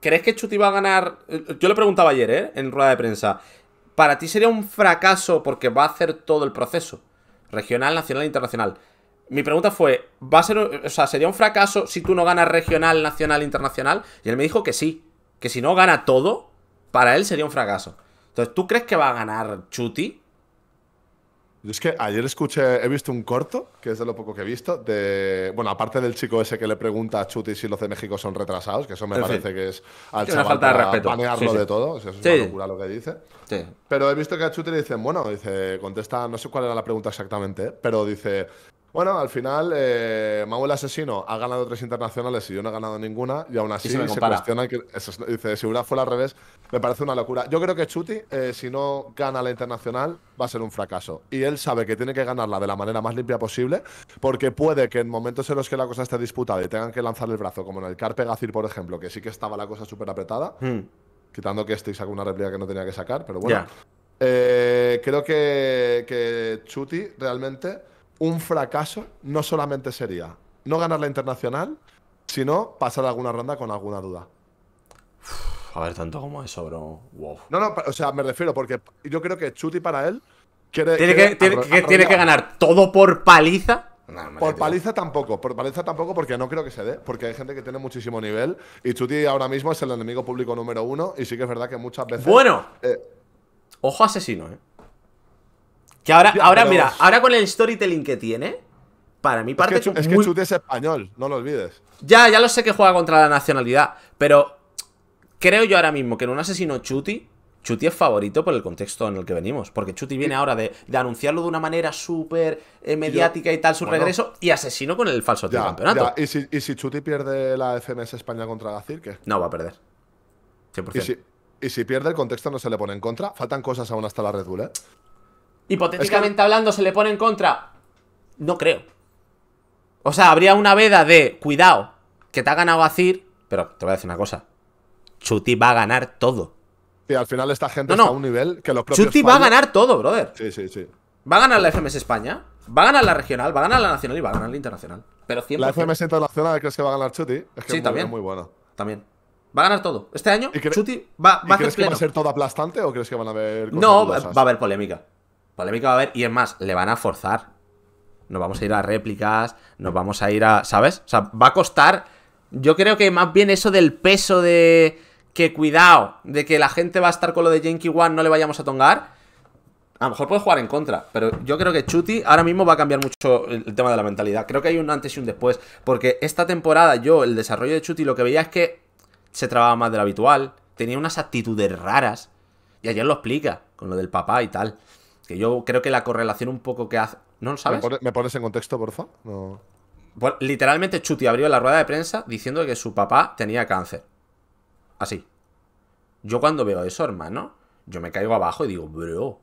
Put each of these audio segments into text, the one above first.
¿crees que Chuti va a ganar? Yo le preguntaba ayer, ¿eh? En rueda de prensa. ¿Para ti sería un fracaso porque va a hacer todo el proceso? Regional, nacional, internacional. Mi pregunta fue, ¿va a ser, o sea, sería un fracaso si tú no ganas regional, nacional, internacional? Y él me dijo que sí, que si no gana todo, para él sería un fracaso. Entonces, ¿tú crees que va a ganar Chuti? Yo es que ayer escuché, he visto un corto, que es de lo poco que he visto, de. Bueno, aparte del chico ese que le pregunta a Chuti si los de México son retrasados, que eso me parece que es al chaval falta de respeto. banearlo de todo. eso es una locura lo que dice. Pero he visto que a Chuti le dicen, bueno, dice, contesta, no sé cuál era la pregunta exactamente, pero dice. Bueno, al final, eh, Manuel Asesino ha ganado tres internacionales y yo no he ganado ninguna, y aún así se me se, cuestiona que. eso es- dice, si hubiera fuera al revés, me parece una locura. Yo creo que Chuti, eh, si no gana la internacional, va a ser un fracaso. Y él sabe que tiene que ganarla de la manera más limpia posible, porque puede que en momentos en los que la cosa esté disputada y tengan que lanzar el brazo, como en el Carpe Gazir, por ejemplo, que sí que estaba la cosa súper apretada, Hmm. quitando que este sacó una réplica que no tenía que sacar, pero bueno. Eh, creo que, que Chuti realmente un fracaso no solamente sería no ganar la internacional, sino pasar alguna ronda con alguna duda. A ver, tanto como eso, bro. Wow. No, no, o sea, me refiero porque yo creo que Chuti para él quiere, ¿Tiene quiere que, tiene, que, tiene que arrollar. ganar todo por paliza? No, hombre, Por tío. paliza tampoco, por paliza tampoco porque no creo que se dé, porque hay gente que tiene muchísimo nivel y Chuti ahora mismo es el enemigo público número uno y sí que es verdad que muchas veces... Bueno, eh, ojo asesino, eh. Que ahora, ahora pero- mira, ahora con el storytelling que tiene, para es, parte que, es que muy- Chuti es español, no lo olvides. Ya, ya lo sé que juega contra la nacionalidad, pero creo yo ahora mismo que en un asesino Chuti, Chuti es favorito por el contexto en el que venimos. Porque Chuti viene ahora de, de anunciarlo de una manera súper eh, mediática y tal, su bueno. regreso, y asesino con el falso Ya, campeonato. ya. ¿Y, si, y si Chuti pierde la FMS España contra Gacir, ¿qué? No va a perder. 100%. Y si, y si pierde, el contexto no se le pone en contra. Faltan cosas aún hasta la Red Bull, ¿eh? Hipotéticamente hablando, ¿se le pone en contra? No creo. O sea, habría una veda de cuidado, que te ha ganado Azir, pero te voy a decir una cosa. Chuti va a ganar todo. Y al final esta gente No, no. está a un nivel que los propios Chuti va a ganar todo, brother. Sí, sí, sí. Va a ganar la FMS España, va a ganar la regional, va a ganar la nacional y va a ganar la internacional. Pero 100%. La FMS Internacional, ¿crees que va a ganar Chuti? Es que Sí, es muy, también. es muy bueno. También. Va a ganar todo. Este año, ¿Y cre- Chuti va, ¿Y va a hacer crees que va a ser todo aplastante o crees que van a haber cosas No, va a haber polémica. Polémica va a haber, y es más, le van a forzar. Nos vamos a ir a réplicas, nos vamos a ir a. ¿Sabes? O sea, va a costar. Yo creo que más bien eso del peso de. Que cuidado, de que la gente va a estar con lo de Yankee One, no le vayamos a tongar. A lo mejor puede jugar en contra, pero yo creo que Chuti ahora mismo va a cambiar mucho el, tema de la mentalidad. Creo que hay un antes y un después. Porque esta temporada, yo, el desarrollo de Chuti, lo que veía es que se trababa más de lo habitual, tenía unas actitudes raras. Y ayer lo explica, con lo del papá y tal. Que yo creo que la correlación un poco que hace. ¿No lo ¿Me, sabes? pone- me pones en contexto, porfa? No. Pues, literalmente Chuti abrió la rueda de prensa diciendo que su papá tenía cáncer. Así. Yo cuando veo eso, hermano, yo me caigo abajo y digo, bro,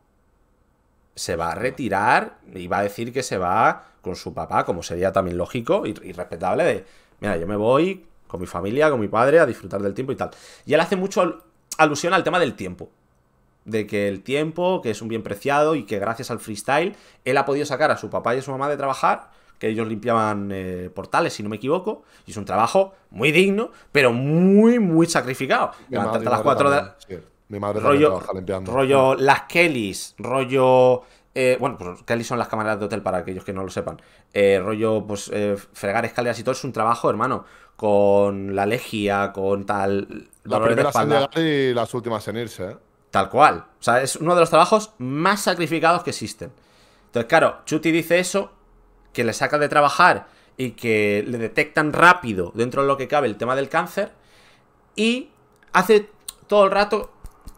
se va a retirar y va a decir que se va con su papá, como sería también lógico y, y respetable de, mira, yo me voy con mi familia, con mi padre, a disfrutar del tiempo y tal. Y él hace mucho al- alusión al tema del tiempo. De que el tiempo, que es un bien preciado y que gracias al freestyle, él ha podido sacar a su papá y a su mamá de trabajar, que ellos limpiaban eh, portales, si no me equivoco, y es un trabajo muy digno, pero muy, muy sacrificado. Mi madre- Levantarte a las madre 4 de la... sí. Mi madre rollo, trabaja limpiando. rollo las Kellys, rollo. eh, bueno, pues Kelly son las cámaras de hotel para aquellos que no lo sepan. Eh, rollo, pues eh, fregar escaleras y todo es un trabajo, hermano. Con la legia, con tal. Las dolores de primeras en espalda. llegar y las últimas en irse, ¿eh? Tal cual. O sea, es uno de los trabajos más sacrificados que existen. Entonces, claro, Chuti dice eso, que le saca de trabajar y que le detectan rápido dentro de lo que cabe el tema del cáncer. Y hace todo el rato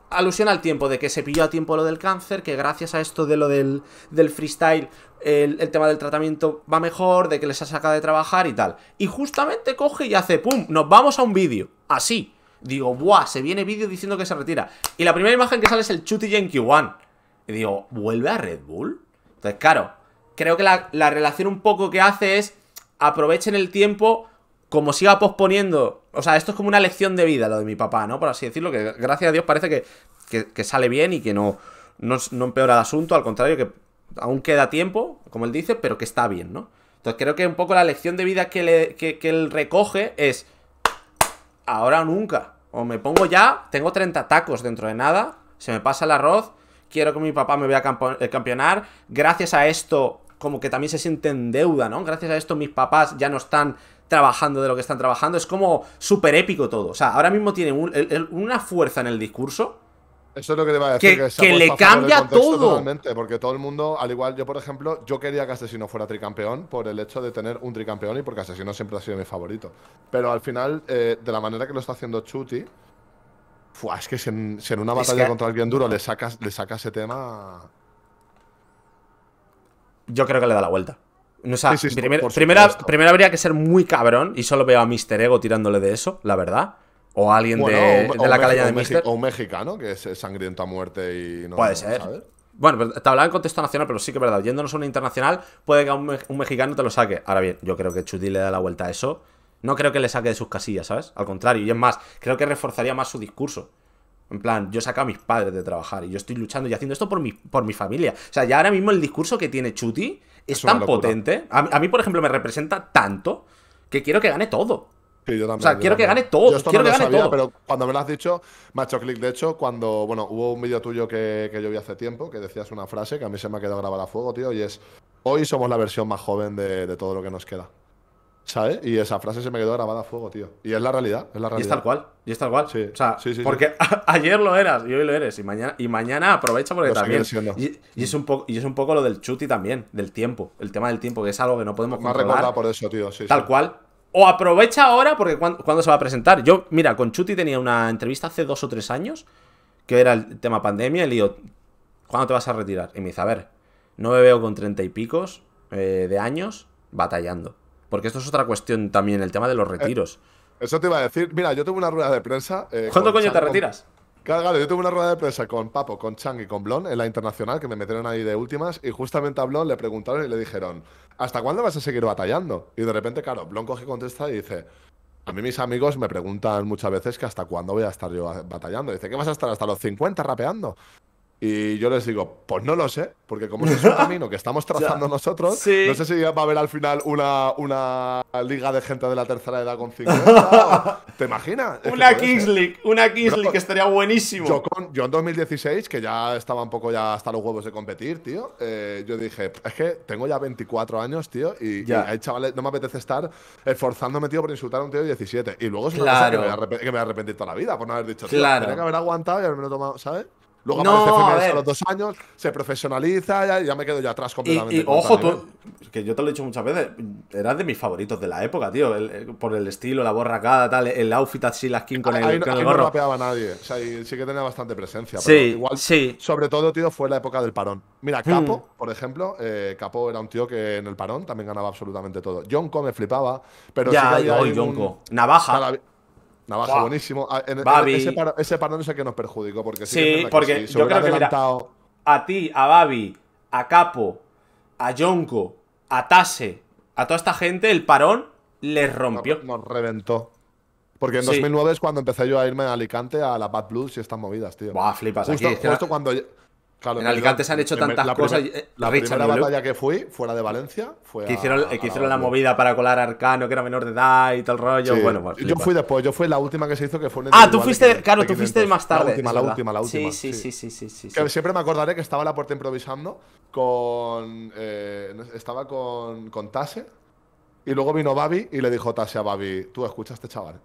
alusión al tiempo, de que se pilló a tiempo lo del cáncer, que gracias a esto de lo del, freestyle, el, el tema del tratamiento va mejor, de que les ha sacado de trabajar y tal. Y justamente coge y hace, ¡pum! Nos vamos a un vídeo. Así. Digo, ¡buah! Se viene vídeo diciendo que se retira. Y la primera imagen que sale es el Chuti Yankee One. Y digo, ¿vuelve a Red Bull? Entonces, claro, creo que la, la relación un poco que hace es aprovechen el tiempo como siga posponiendo. O sea, esto es como una lección de vida, lo de mi papá, ¿no? Por así decirlo, que gracias a Dios parece que, que- sale bien y que no, no, no empeora el asunto, al contrario, que aún queda tiempo, como él dice, pero que está bien, ¿no? Entonces creo que un poco la lección de vida que, que- que él recoge es ahora o nunca. O me pongo ya, tengo 30 tacos dentro de nada, se me pasa el arroz, quiero que mi papá me vea eh, campeonar, gracias a esto como que también se siente en deuda, ¿no? Gracias a esto mis papás ya no están trabajando de lo que están trabajando, es como súper épico todo. O sea, ahora mismo tiene una fuerza en el discurso. Eso es lo que te iba a decir. Que, le cambia todo. Totalmente, porque todo el mundo, al igual yo, por ejemplo, yo quería que Asesino fuera tricampeón por el hecho de tener un tricampeón y porque Asesino siempre ha sido mi favorito. Pero al final, eh, de la manera que lo está haciendo Chuti, es que si en, una batalla contra alguien duro le sacas, le sacas ese tema. Yo creo que le da la vuelta. primero, habría que ser muy cabrón y solo veo a Mr. Ego tirándole de eso, la verdad. O alguien de, la calella de Mister. O un mexicano que es sangriento a muerte y no. Puede ser. Bueno, te hablaba en contexto nacional, pero sí que es verdad. Yéndonos a una internacional, puede que un, un, mexicano te lo saque. Ahora bien, yo creo que Chuti le da la vuelta a eso. No creo que le saque de sus casillas, ¿sabes? Al contrario, y es más, creo que reforzaría más su discurso. En plan, yo saco a mis padres de trabajar y yo estoy luchando y haciendo esto por mi, por mi familia. O sea, ya ahora mismo el discurso que tiene Chuti es, tan potente. A, mí, por ejemplo, me representa tanto que quiero que gane todo. Sí, yo también, o sea, quiero que gane todo. Yo quiero no que gane sabía, Pero cuando me lo has dicho, me ha hecho clic. De hecho, cuando, bueno, hubo un vídeo tuyo que, que yo vi hace tiempo que decías una frase que a mí se me ha quedado grabada a fuego, tío, y es: Hoy somos la versión más joven de, de todo lo que nos queda. ¿Sabes? Y esa frase se me quedó grabada a fuego, tío. Y es la realidad, es la realidad. Y es tal cual, y es tal cual. Sí, o sea, sí, sí, porque ayer lo eras y hoy lo eres. Y mañana, y mañana aprovecha porque también. Y, y, es un poco, y es un poco lo del chuti también, del tiempo. El tema del tiempo, que es algo que no podemos Me ha recordado por eso, tío. Sí, tal cual. O aprovecha ahora porque cuando, se va a presentar. Yo, mira, con Chuti tenía una entrevista hace dos o tres años, que era el tema pandemia, y le digo, ¿cuándo te vas a retirar? Y me dice, a ver, no me veo con treinta y picos eh, de años batallando. Porque esto es otra cuestión también, el tema de los eh, retiros. eso te iba a decir. Mira, yo tuve una rueda de prensa. Eh, ¿Cuánto coño te retiras? Claro, yo tuve una rueda de prensa con Papo, con Chang y con Blon en la internacional, que me metieron ahí de últimas, y justamente a Blon le preguntaron y le dijeron, ¿hasta cuándo vas a seguir batallando? Y de repente, claro, Blon coge contesta y dice, a mí mis amigos me preguntan muchas veces que hasta cuándo voy a estar yo batallando. Dice, ¿qué vas a estar hasta los 50 rapeando? Y yo les digo, pues no lo sé, porque como es un camino que estamos trazando nosotros, no sé si va a haber al final una, una liga de gente de la tercera edad con 50. ¿Te imaginas? una Kings League, una Kings League que estaría buenísimo. Yo, con, yo en 2016, que ya estaba un poco ya hasta los huevos de competir, tío, eh, yo dije, es que tengo ya 24 años, tío, y, ya. hay chavales, no me apetece estar esforzándome, tío, por insultar a un tío de 17. Y luego es una cosa que me, voy a arrepentir toda la vida por no haber dicho, tío, claro. tenía que haber aguantado y haberme tomado, ¿sabes? Luego no, aparece a, los dos años, se profesionaliza y ya me quedo ya atrás completamente. Y, ojo, tú, que yo te lo he dicho muchas veces, eras de mis favoritos de la época, tío. por el estilo, la borracada, tal, el outfit así, la skin con el, ahí, con el gorro. no rapeaba nadie. O sea, sí que tenía bastante presencia. Sí, igual, sí. Sobre todo, tío, fue la época del parón. Mira, Capo, hmm. por ejemplo, eh, Capo era un tío que en el parón también ganaba absolutamente todo. Jonko me flipaba, pero ya, sí que había Navaja. Navaja, buenísimo. Ah, ese, paro, ese no sé qué nos perjudicó. Porque sí, porque yo creo que mira, a ti, a Babi, a Capo, a Yonko, a Tase, a toda esta gente, el parón les rompió. Nos, reventó. Porque en 2009 es cuando empecé yo a irme a Alicante a la Bad Blues y estas movidas, tío. Buah, flipas. Justo, aquí, justo cuando en Alicante se han hecho tantas cosas. Eh, la primera batalla que fui, fuera de Valencia, fue que hicieron, que hicieron la movida para colar Arcano, que era menor de edad y tal rollo. Bueno, pues, yo fui después, yo fui la última que se hizo, que fue Ah, tú fuiste, claro, tú fuiste más tarde. La última, la última, la última. Sí, sí, sí, sí, sí, siempre me acordaré que estaba en la puerta improvisando con. Eh, estaba con, con Tase. Y luego vino Babi y le dijo Tase a Babi: Tú escucha a este chaval.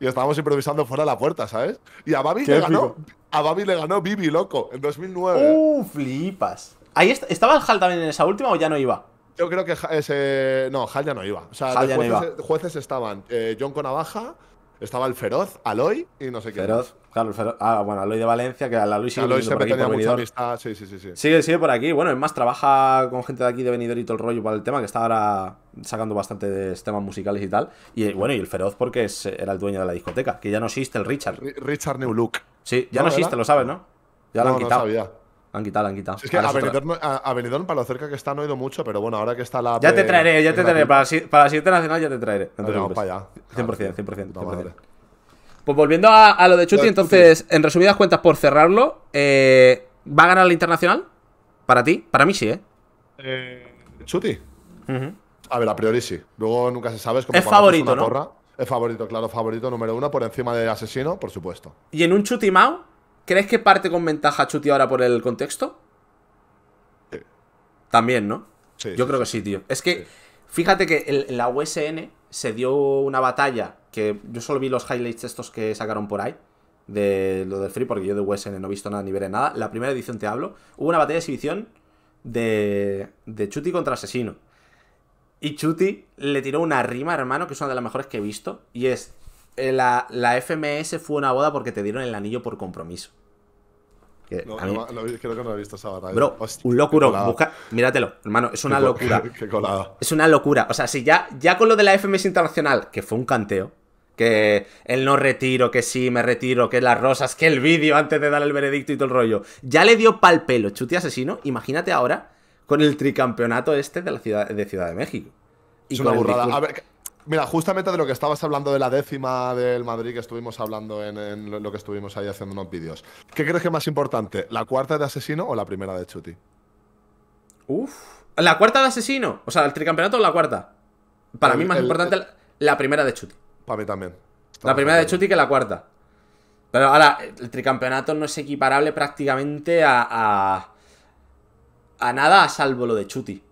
Y estábamos improvisando fuera de la puerta, ¿sabes? Y a Babi le ganó. A Babi le ganó Bibi, loco, en 2009. ¡Uh, flipas! ¿Ahí ¿Estaba el Hal también en esa última o ya no iba? Yo creo que ese. No, Hal ya no iba. O sea, jueces, no iba. jueces, estaban eh, John Conavaja, estaba el Feroz, Aloy y no sé qué. Feroz, claro, el Feroz. Ah, bueno, Aloy de Valencia, que Aloy sigue Aloy siempre tenía mucha amistad. Sí, sí, sí, sí. Sigue, sigue por aquí. Bueno, es más, trabaja con gente de aquí de Benidorm y todo el rollo para el tema, que está ahora sacando bastantes temas musicales y tal. Y bueno, y el Feroz porque es, era el dueño de la discoteca, que ya no existe el Richard. Richard New Look. Sí, ya no, existe, lo sabes, ¿no? Ya lo han quitado. No sabía. Han quitado, han quitado. Es que a Benidorm, para lo cerca que está, no he ido mucho, pero bueno, ahora que está la. Ya te traeré, ya te traeré. Para, para la siguiente nacional ya te traeré. vamos para allá. 100%, 100%. 100%. Pues volviendo a, lo de Chuti, entonces, en resumidas cuentas, por cerrarlo, eh, ¿va a ganar la internacional? ¿Para ti? Para mí sí, ¿eh? eh Chuti. A ver, a priori sí. Luego nunca se sabe. Es, favorito, ¿no? Es favorito, claro, favorito número uno por encima de Asesino, por supuesto. ¿Y en un Chuti Mao? ¿Crees que parte con ventaja Chuti ahora por el contexto? Sí. También, ¿no? Sí, Yo sí, creo que sí, tío. Es que, fíjate que la USN se dio una batalla que yo solo vi los highlights estos que sacaron por ahí. De lo del Free, porque yo de USN no he visto nada ni veré nada. La primera edición te hablo. Hubo una batalla de exhibición de, de Chuti contra Asesino. Y Chuti le tiró una rima, hermano, que es una de las mejores que he visto. Y es: la, la FMS fue una boda porque te dieron el anillo por compromiso. Que No, a mí- no, no, creo que no he visto esa batalla. bro, Hostia, un locuro. Busca, míratelo, hermano, es una locura. Qué colada. Es una locura. O sea, si ya, ya con lo de la FMS Internacional, que fue un canteo, que el no retiro, que sí, me retiro, que las rosas, que el vídeo antes de dar el veredicto y todo el rollo, ya le dio pal pelo Chuti Asesino. Imagínate ahora con el tricampeonato este de la ciudad de, Ciudad de México. Y Es una burrada. A ver, mira, justamente de lo que estabas hablando de la décima del Madrid, que estuvimos hablando en, en lo- que estuvimos ahí haciendo unos vídeos. ¿Qué crees que es más importante? ¿La cuarta de Asesino o la primera de Chuti? Uf. ¿La cuarta de Asesino? O sea, el tricampeonato o la cuarta. Para El- mí más el- importante la- la primera de Chuti. Para mí también. La primera de. Chuti que la cuarta. Pero ahora, el tricampeonato no es equiparable prácticamente a, a. a nada a salvo lo de Chuti.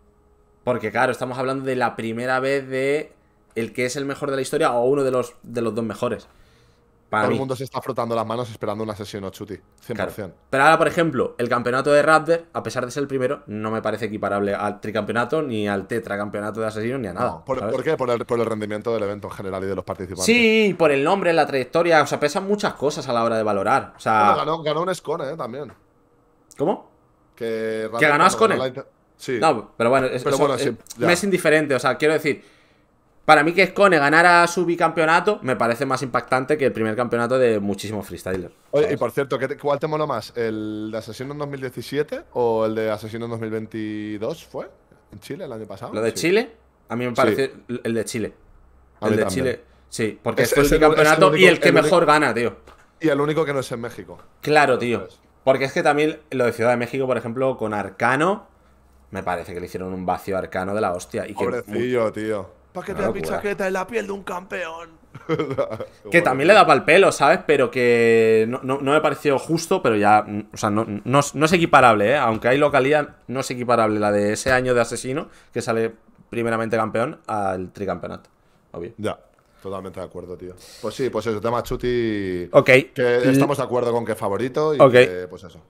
Porque, claro, estamos hablando de la primera vez de el que es el mejor de la historia o uno de los, de los dos mejores. Para Todo mí. el mundo se está frotando las manos esperando un asesino Chuti. 100%. Claro. Pero ahora, por ejemplo, el campeonato de Raptor, a pesar de ser el primero, no me parece equiparable al tricampeonato, ni al tetracampeonato de asesino, ni a nada. No, ¿por, qué? Por el, por el rendimiento del evento en general y de los participantes. Sí, por el nombre, la trayectoria, o sea, pesan muchas cosas a la hora de valorar. O sea, Bueno, ganó, ganó un Scone, ¿eh? También. ¿cómo? Que, ¿Que ganó inter- Sí. No, pero bueno, es, Pero eso, bueno, sí, ya. me es indiferente. O sea, quiero decir, para mí que Scone ganara su bicampeonato me parece más impactante que el primer campeonato de muchísimos freestylers. Oye, y por cierto, ¿qué te- ¿cuál te moló más? ¿El de Asesino en 2017 o el de Asesino en 2022 fue? ¿En Chile el año pasado? Lo de Sí. Chile, a mí me parece el de Chile. A el de también. Chile, sí, porque Es- fue es el- bicampeonato único- y el que el único- mejor gana, tío. Y el único que no es en México. Claro, tío. Porque es que también lo de Ciudad de México, por ejemplo, con Arcano, me parece que le hicieron un vacío a Arcano de la hostia. Y que, Pobrecillo, tío. ¿Para Una te das mi locura. chaqueta en la piel de un campeón? Que también le da pal pelo, ¿sabes? Pero que no, no- no me pareció justo, pero ya. mm, O sea, no, no, es- no es equiparable, ¿eh? Aunque hay localidad, no es equiparable la de ese año de asesino, que sale primeramente campeón, al tricampeonato. Obvio. Ya, totalmente de acuerdo, tío. Pues sí, pues eso, tema Chuti. Ok. Que estamos de acuerdo con que es favorito y que, pues eso.